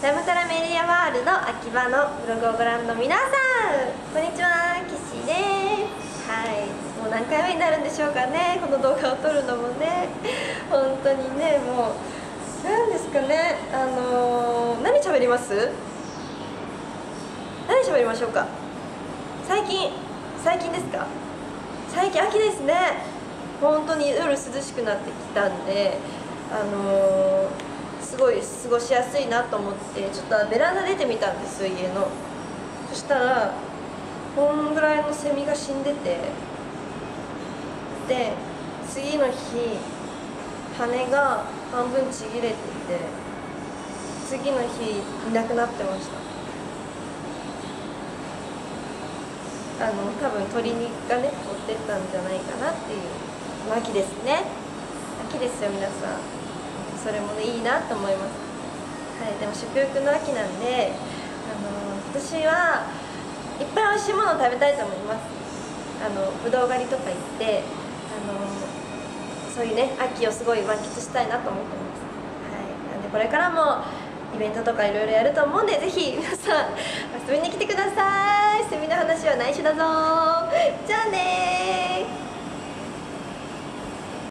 タイムトラメディアワールド秋葉のブログをご覧の皆さん。こんにちは岸です。はい。もう何回目になるんでしょうかね。この動画を撮るのもね。本当にねもう。何ですかね。あのー、何喋ります？何喋りましょうか？最近。最近ですか？最近秋ですね。本当に夜涼しくなってきたんであのーごい過ごしやすいなと思ってちょっとベランダ出てみたんです家の。そしたらこんぐらいのセミが死んでてで次の日羽が半分ちぎれてて次の日いなくなってました。あの多分鳥がね持ってったんじゃないかなっていう秋ですね。秋ですよ皆さん。それもいいなと思います、はい、でも食欲の秋なんで、あの私はいっぱい美味しいものを食べたいと思います。あのぶどう狩りとか行ってあのそういうね秋をすごい満喫したいなと思ってます、はい、なんでこれからもイベントとかいろいろやると思うんでぜひ皆さん遊びに来てください。セミの話は内緒だぞ。じゃあね